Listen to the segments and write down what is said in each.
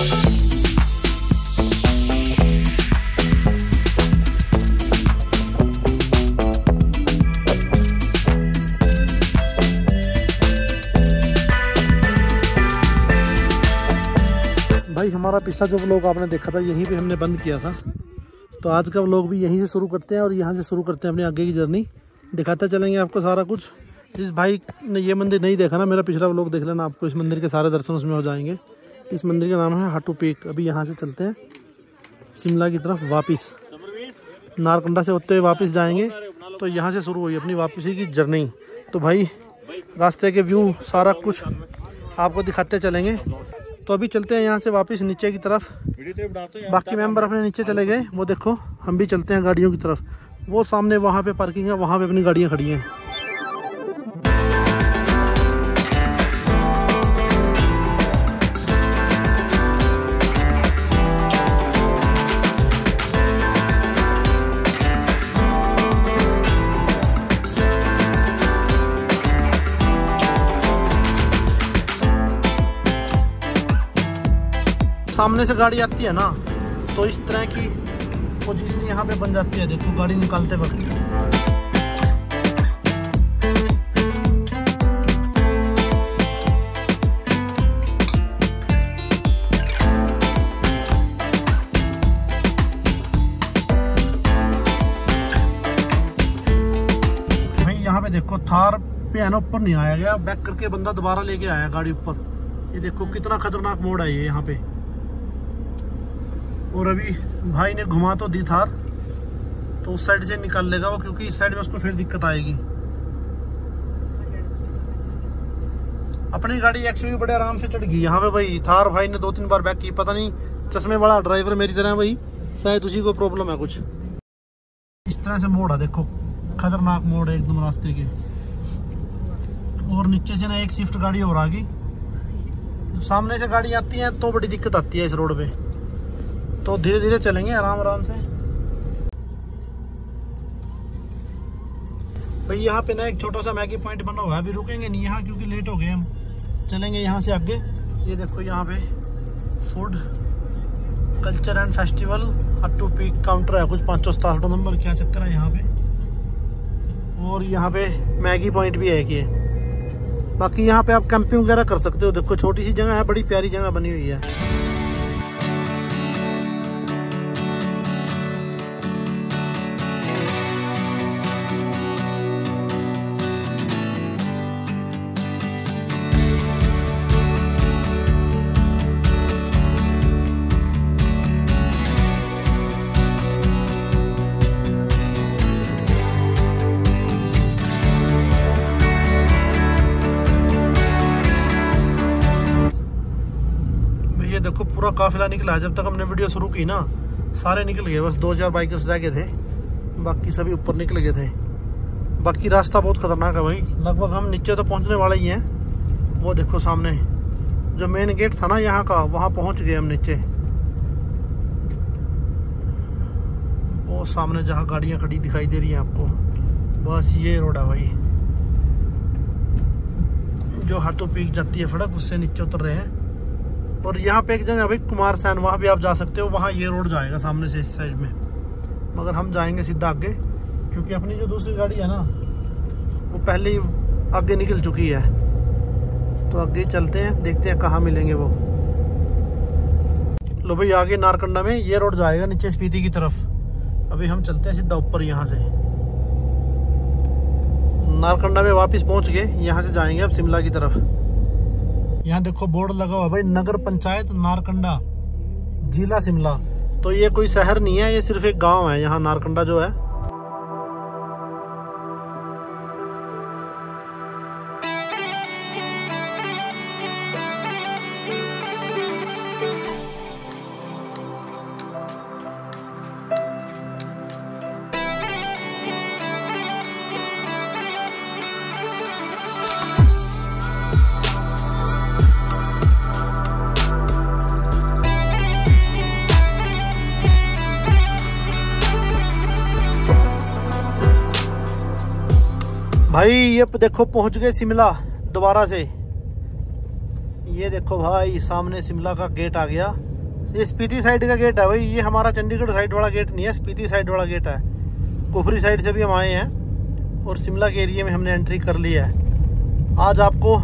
भाई, हमारा पिछला जो व्लॉग आपने देखा था, यहीं पे हमने बंद किया था। तो आज का व्लॉग भी यहीं से शुरू करते हैं और यहाँ से शुरू करते हैं अपने आगे की जर्नी दिखाते चलेंगे आपको सारा कुछ। जिस भाई ने ये मंदिर नहीं देखा ना, मेरा पिछला व्लॉग देख लेना, आपको इस मंदिर के सारे दर्शन उसमें हो जाएँगे। इस मंदिर का नाम है हाटू पीक। अभी यहाँ से चलते हैं। शिमला की तरफ़ वापस। नारकंडा से होते हुए वापस जाएँगे। तो यहाँ से शुरू हुई अपनी वापसी की जर्नी। तो भाई, रास्ते के व्यू, सारा कुछ आपको दिखाते चलेंगे। तो अभी चलते हैं यहाँ से वापस नीचे की तरफ़। बाकी मेंबर अपने नीचे चले गए। वो देखो, हम भी चलते हैं गाड़ियों की तरफ़। वो सामने वहाँ पे पार्किंग है, वहाँ पे अपनी गाड़ियाँ खड़ी हैं। सामने से गाड़ी आती है ना तो इस तरह की पोजीशन यहाँ पे बन जाती है। देखो, गाड़ी निकालते वक्त। यहाँ पे देखो, थार पे है ना, ऊपर नहीं आया गया। बैक करके बंदा दोबारा लेके आया गाड़ी ऊपर। ये देखो, कितना खतरनाक मोड़ है ये यहाँ पे। और अभी भाई ने घुमा तो दी थार तो उस साइड से निकाल लेगा वो, क्योंकि इस साइड में उसको फिर दिक्कत आएगी। अपनी गाड़ी एक्चुअली बड़े आराम से चढ़ गई। यहाँ पे भाई, थार भाई ने दो तीन बार बैक की। पता नहीं, चश्मे वाला ड्राइवर मेरी तरह भाई। शायद उसी को प्रॉब्लम है कुछ। इस तरह से मोड़ है, देखो। खतरनाक मोड़ है एकदम रास्ते के। और नीचे से ना एक स्विफ्ट गाड़ी और आ गई। सामने से गाड़ी आती है तो बड़ी दिक्कत आती है इस रोड पे। तो धीरे धीरे चलेंगे, आराम आराम से। भाई, यहाँ पे ना एक छोटा सा मैगी पॉइंट बना हुआ है, अभी रुकेंगे नहीं, यहाँ क्योंकि लेट हो गए हम। चलेंगे यहाँ से आगे। ये देखो यहाँ पे फ़ूड कल्चर एंड फेस्टिवल अट्टू पीक काउंटर है। कुछ पाँच सौ सतासठ नंबर, क्या चक्कर है यहाँ पे? और यहाँ पे मैगी पॉइंट भी है कि बाकी यहाँ पे आप कैंपिंग वगैरह कर सकते हो। देखो, छोटी सी जगह है, बड़ी प्यारी जगह बनी हुई है। पूरा काफिला निकला जब तक हमने वीडियो शुरू की ना, सारे निकल गए। बस दो चार बाइकर्स रह गए थे। बाकी सभी ऊपर निकल गए थे। बाकी रास्ता बहुत खतरनाक है भाई। लगभग हम नीचे तो पहुँचने वाले ही हैं। वो देखो सामने। जो मेन गेट था ना यहाँ का, वहाँ पहुँच गए हम नीचे। वो सामने जहाँ गाड़ियाँ खड़ी दिखाई दे रही हैं आपको। बस ये रोड है भाई। जो हाथों पीक जाती है सड़क उससे नीचे उतर रहे हैं। और यहाँ पे एक जगह भाई, कुमार सैन, वहाँ भी आप जा सकते हो। वहाँ ये रोड जाएगा सामने से इस साइड में। मगर हम जाएँगे सीधा आगे, क्योंकि अपनी जो दूसरी गाड़ी है ना, वो पहले ही आगे निकल चुकी है। तो आगे चलते हैं, देखते हैं कहाँ मिलेंगे वो। लो भाई, आगे नारकंडा में ये रोड जाएगा नीचे स्पीति की तरफ़। अभी हम चलते हैं सीधा ऊपर यहाँ से। नारकंडा में वापस पहुँच गए, यहाँ से जाएँगे अब शिमला की तरफ़। यहाँ देखो बोर्ड लगा हुआ है भाई, नगर पंचायत नारकंडा, जिला शिमला। तो ये कोई शहर नहीं है, ये सिर्फ़ एक गाँव है, यहाँ नारकंडा जो है। भाई ये देखो, पहुँच गए शिमला, दोबारा से। ये देखो भाई, सामने शिमला का गेट आ गया। ये स्पीति साइड का गेट है भाई, ये हमारा चंडीगढ़ साइड वाला गेट नहीं है, स्पीति साइड वाला गेट है। कुफरी साइड से भी हम आए हैं, और शिमला के एरिए में हमने एंट्री कर लिया है। आज आपको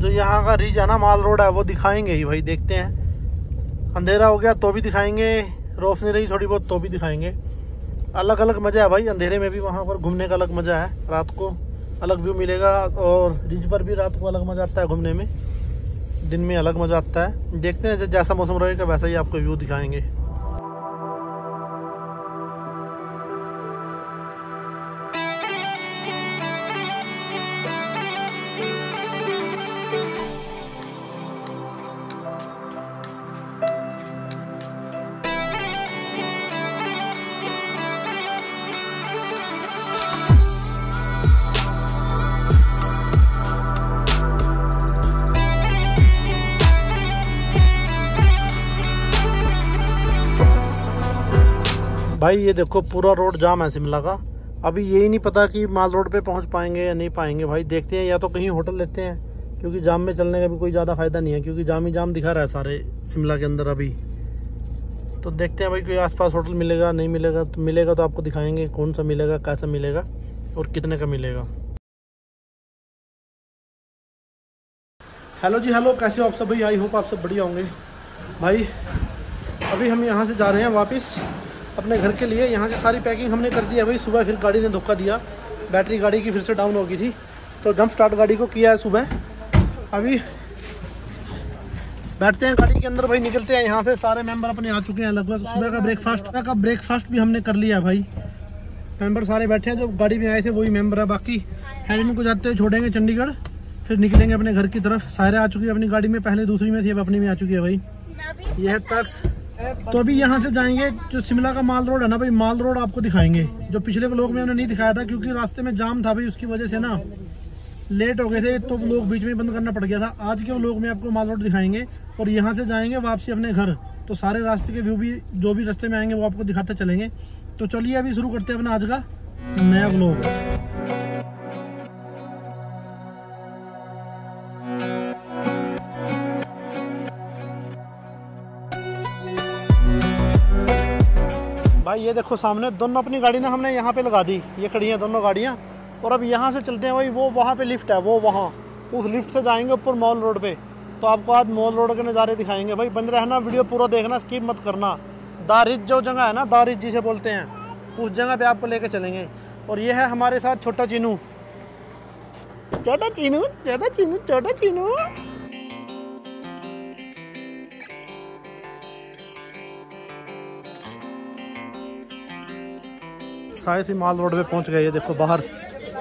जो यहाँ का रिज है ना, माल रोड है, वो दिखाएँगे ही भाई, देखते हैं। अंधेरा हो गया तो भी दिखाएँगे, रोशनी रही थोड़ी बहुत तो भी दिखाएँगे। अलग अलग मज़ा है भाई, अंधेरे में भी वहाँ पर घूमने का अलग मज़ा है। रात को अलग व्यू मिलेगा और रिज पर भी रात को अलग मज़ा आता है घूमने में। दिन में अलग मज़ा आता है। देखते हैं, जैसा मौसम रहेगा वैसा ही आपको व्यू दिखाएँगे। भाई, ये देखो, पूरा रोड जाम है शिमला का। अभी यही नहीं पता कि माल रोड पे पहुँच पाएँगे या नहीं पाएँगे। भाई, देखते हैं, या तो कहीं होटल लेते हैं, क्योंकि जाम में चलने का भी कोई ज़्यादा फ़ायदा नहीं है, क्योंकि जाम ही जाम दिखा रहा है सारे शिमला के अंदर अभी। तो देखते हैं भाई, कोई आसपास होटल मिलेगा, नहीं मिलेगा। तो मिलेगा तो आपको दिखाएँगे कौन सा मिलेगा, कैसा मिलेगा और कितने का मिलेगा। हेलो जी हेलो कैसे हो आप सब? भाई आई होप आप सब बढ़िया होंगे। भाई, अभी हम यहाँ से जा रहे हैं वापस। अपने घर के लिए। यहाँ से सारी पैकिंग हमने कर दी है भाई। सुबह फिर गाड़ी ने धोखा दिया। बैटरी गाड़ी की फिर से डाउन हो गई थी। तो जंप स्टार्ट गाड़ी को किया है सुबह। अभी बैठते हैं गाड़ी के अंदर भाई। निकलते हैं यहाँ से। सारे मेंबर अपने आ चुके हैं लगभग। सुबह का ब्रेकफास्ट का ब्रेकफास्ट भी हमने कर लिया भाई। मेंबर सारे बैठे हैं। जो गाड़ी में आए थे वही मेंबर है। बाकी हेरिन को जाते हुए छोड़ेंगे चंडीगढ़। फिर निकलेंगे अपने घर की तरफ़। सारे आ चुकी है अपनी गाड़ी में। पहले दूसरी में थी अब अपनी में आ चुकी है भाई। यह है तक्स तो अभी यहाँ से जाएँगे, जो शिमला का माल रोड है ना भाई, माल रोड आपको दिखाएँगे। जो पिछले व्लॉग में हमने नहीं दिखाया था, क्योंकि रास्ते में जाम था भाई, उसकी वजह से ना लेट हो गए थे तो लोग बीच में बंद करना पड़ गया था। आज के व्लॉग में आपको माल रोड दिखाएँगे और यहाँ से जाएँगे वापसी अपने घर। तो सारे रास्ते के व्यू भी, जो भी रास्ते में आएँगे, वो आपको दिखाते चलेंगे। तो चलिए अभी शुरू करते हैं अपना आज का नया व्लॉग ये देखो सामने, दोनों अपनी गाड़ी ना हमने यहाँ पे लगा दी। ये खड़ी हैं दोनों गाड़ियाँ। और अब यहाँ से चलते हैं भाई, वो वहाँ पे लिफ्ट है, वो वहाँ। उस लिफ्ट से जाएँगे ऊपर मॉल रोड पे। तो आपको आज मॉल रोड के नज़ारे दिखाएँगे। भाई बन रहना, वीडियो पूरा देखना, स्किप मत करना। दारिज जो जगह है ना दारिज जिसे बोलते हैं, उस जगह पे आपको लेके चलेंगे। और ये है हमारे साथ छोटा चीनू। छोटा चीनू छोटा चीनू छोटा चीनू। शायद ही मॉल रोड पे पहुँच गए। ये देखो बाहर।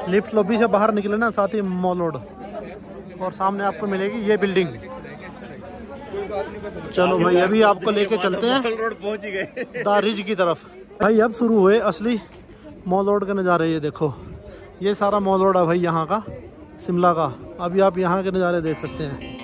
लिफ्ट लॉबी से बाहर निकले ना साथ ही मॉल रोड। और सामने आपको मिलेगी ये बिल्डिंग। चलो भाई अभी आपको लेके चलते हैं। रोड पहुँच गए। दारिज की तरफ़। भाई अब शुरू हुए असली मॉल रोड के नज़ारे। ये देखो ये सारा मॉल रोड है भाई यहाँ का शिमला का। अभी आप यहाँ के नज़ारे देख सकते हैं।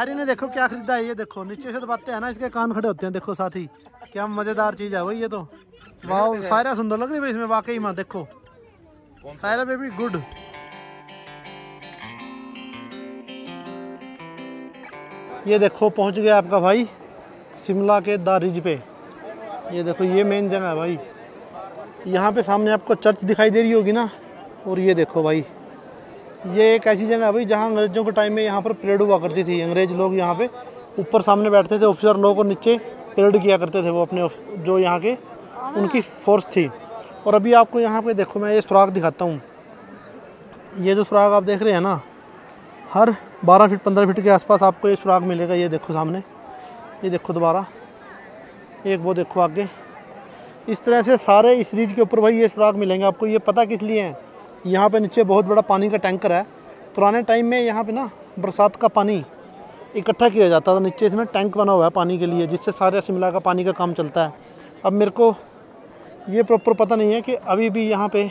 हैरी ने देखो क्या खरीदा है, ये देखो। नीचे से दबाते हैं ना इसके कान खड़े होते हैं, देखो साथी। क्या मज़ेदार चीज़ है भाई ये तो। वाह सायरा सुंदर लग रही है इसमें, वाकई में, देखो। सायरा बेबी गुड ये देखो, पहुँच गया आपका भाई, शिमला के दारिज पे। ये देखो, ये मेन जगह है भाई। यहाँ पे सामने आपको चर्च दिखाई दे रही होगी ना, और ये देखो भाई। ये एक ऐसी जगह है भाई, जहाँ अंग्रेज़ों के टाइम में यहाँ पर परेड हुआ करती थी। अंग्रेज़ लोग यहाँ पे ऊपर सामने बैठते थे ऑफिसर लोग और नीचे परेड किया करते थे वो अपने जो यहाँ के उनकी फोर्स थी। और अभी आपको यहाँ पे देखो, मैं ये सुराग दिखाता हूँ। ये जो सुराग आप देख रहे हैं ना, हर 12 फीट 15 फीट के आसपास आपको ये सुराग मिलेगा। ये देखो सामने, ये देखो दोबारा, एक वो देखो आगे। इस तरह से सारे इस रीज के ऊपर भाई ये सुराग मिलेंगे आपको। ये पता किस लिए हैं? यहाँ पे नीचे बहुत बड़ा पानी का टैंकर है। पुराने टाइम में यहाँ पे ना बरसात का पानी इकट्ठा किया जाता था। नीचे इसमें टैंक बना हुआ है पानी के लिए, जिससे सारे शिमला का पानी का काम चलता है। अब मेरे को ये प्रॉपर पता नहीं है कि अभी भी यहाँ पे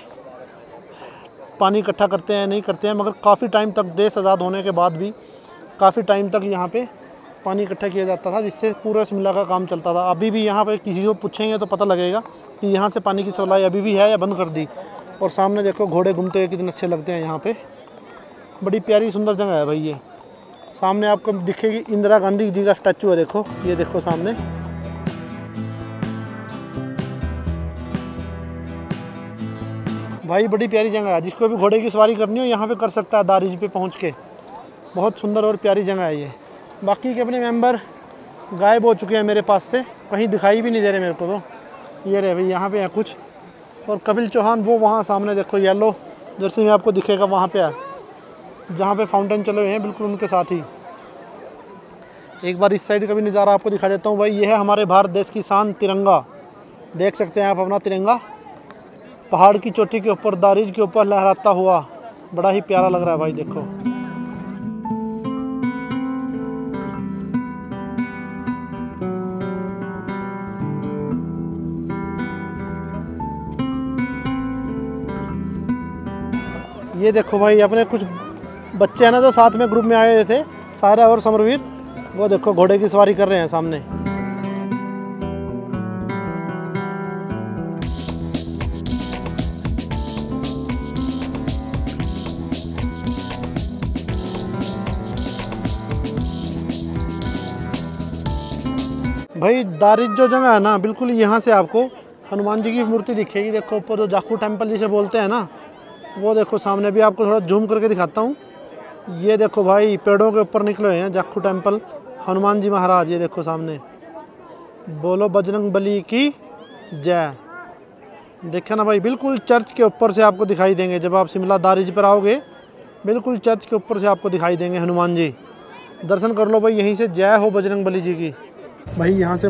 पानी इकट्ठा करते हैं नहीं करते हैं, मगर काफ़ी टाइम तक, देश आज़ाद होने के बाद भी काफ़ी टाइम तक यहाँ पे पानी इकट्ठा किया जाता था, जिससे पूरा शिमला का काम चलता था। अभी भी यहाँ पे किसी को पूछेंगे तो पता लगेगा कि यहाँ से पानी की सप्लाई अभी भी है या बंद कर दी। और सामने देखो घोड़े घूमते हुए कितने अच्छे लगते हैं यहाँ पे। बड़ी प्यारी सुंदर जगह है भाई ये। सामने आपको दिखेगी इंदिरा गांधी जी का स्टैचू है देखो, ये देखो सामने। भाई बड़ी प्यारी जगह है, जिसको भी घोड़े की सवारी करनी हो, यहाँ पे कर सकता है दारिज पे पहुँच के। बहुत सुंदर और प्यारी जगह है ये। बाकी के अपने मेंबर गायब हो चुके हैं मेरे पास से, कहीं दिखाई भी नहीं दे रहे मेरे को तो। ये रहे भाई, यहाँ पे है कुछ। और कपिल चौहान, वो वहाँ सामने देखो येलो जर्सी में आपको दिखेगा, वहाँ पे है। जहाँ पे फाउंटेन चले हुए हैं, बिल्कुल उनके साथ ही। एक बार इस साइड का भी नज़ारा आपको दिखा देता हूँ भाई, ये है हमारे भारत देश की शान, तिरंगा। देख सकते हैं आप अपना तिरंगा। पहाड़ की चोटी के ऊपर, दारिज के ऊपर लहराता हुआ, बड़ा ही प्यारा लग रहा है भाई, देखो। ये देखो भाई, अपने कुछ बच्चे हैं ना जो साथ में ग्रुप में आए हुए थे, सारा और समरवीर, वो देखो घोड़े की सवारी कर रहे हैं सामने। भाई दारिज जो जगह है ना, बिल्कुल यहाँ से आपको हनुमान जी की मूर्ति दिखेगी। देखो, ऊपर जो जाखू टेंपल जिसे बोलते हैं ना वो देखो सामने भी आपको थोड़ा जूम करके दिखाता हूँ। ये देखो भाई, पेड़ों के ऊपर निकले हैं, जाखू टेंपल हनुमान जी महाराज, ये देखो सामने। बोलो बजरंग बली की जय। देखे ना भाई, बिल्कुल चर्च के ऊपर से आपको दिखाई देंगे। जब आप शिमला दारिज पर आओगे, बिल्कुल चर्च के ऊपर से आपको दिखाई देंगे हनुमान जी। दर्शन कर लो भाई, यहीं से जय हो बजरंग बली जी की। भाई, यहाँ से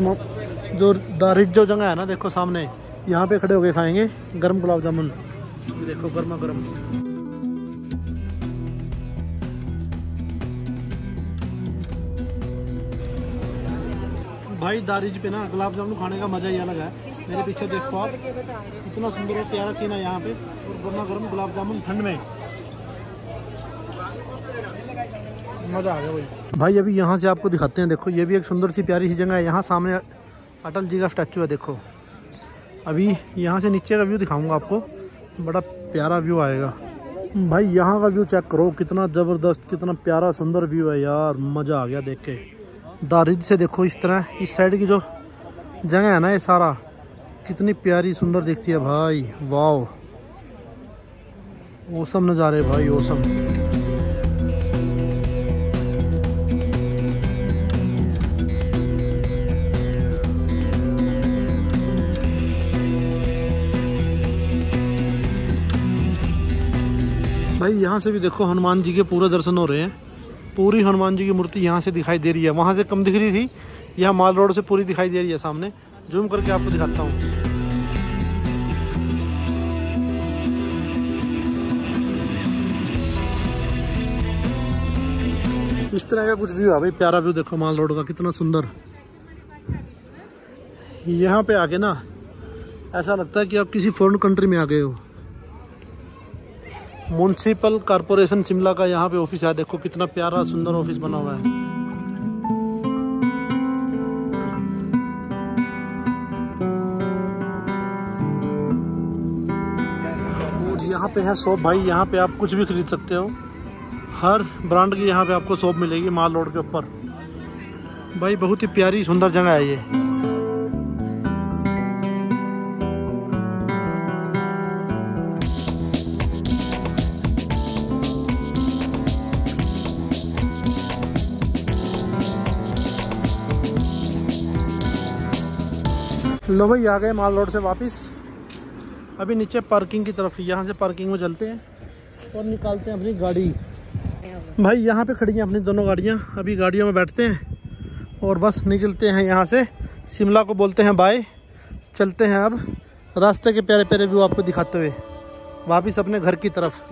जो दारिज जो जगह है ना, देखो सामने, यहाँ पे खड़े होके खाएँगे गर्म गुलाब जामुन। देखो गर्मा गर्म। भाई दारिज पे ना गुलाब जामुन खाने का मज़ा ही अलग है। मेरे पीछे देखो आप इतना सुंदर और प्यारा सीन है यहाँ पे और गर्मा गर्म गुलाब जामुन ठंड में। मज़ा आ गया भाई। भाई अभी यहाँ से आपको दिखाते हैं देखो ये भी एक सुंदर सी प्यारी सी जगह है। यहाँ सामने अटल जी का स्टैचू है देखो। अभी यहाँ से नीचे का व्यू दिखाऊँगा आपको। बड़ा प्यारा व्यू आएगा। भाई, यहाँ का व्यू चेक करो, कितना ज़बरदस्त, कितना प्यारा, सुंदर व्यू है यार। मज़ा आ गया देख के। दारिज से देखो इस तरह, इस साइड की जो जगह है ना ये सारा, कितनी प्यारी, सुंदर दिखती है भाई। वाह ओसम नज़ारे भाई ओसम भाई, यहाँ से भी देखो, हनुमान जी के पूरे दर्शन हो रहे हैं। पूरी हनुमान जी की मूर्ति यहाँ से दिखाई दे रही है। वहाँ से कम दिख रही थी, यहाँ माल रोड से पूरी दिखाई दे रही है सामने। जूम करके आपको दिखाता हूँ। इस तरह का कुछ व्यू है भाई, प्यारा व्यू देखो माल रोड का, कितना सुंदर। यहाँ पे आके ना, ऐसा लगता है कि आप किसी फॉरेन कंट्री में आ गए हो। म्यूनसिपल कॉरपोरेशन शिमला का यहाँ पे ऑफ़िस है। देखो कितना प्यारा, सुंदर ऑफ़िस बना हुआ है। यहाँ पे है शॉप भाई, यहाँ पे आप कुछ भी खरीद सकते हो। हर ब्रांड की यहाँ पे आपको शॉप मिलेगी माल रोड के ऊपर। भाई, बहुत ही प्यारी, सुंदर जगह है ये। लो भाई, आ गए माल रोड से वापस। अभी नीचे पार्किंग की तरफ़ यहाँ से पार्किंग में चलते हैं और निकालते हैं अपनी गाड़ी। भाई, यहाँ पे खड़ी हैं अपनी दोनों गाड़ियाँ। अभी गाड़ियों में बैठते हैं और बस निकलते हैं यहाँ से। शिमला को बोलते हैं बाय चलते हैं अब रास्ते के प्यारे प्यारे व्यू आपको दिखाते हुए। वापस अपने घर की तरफ़।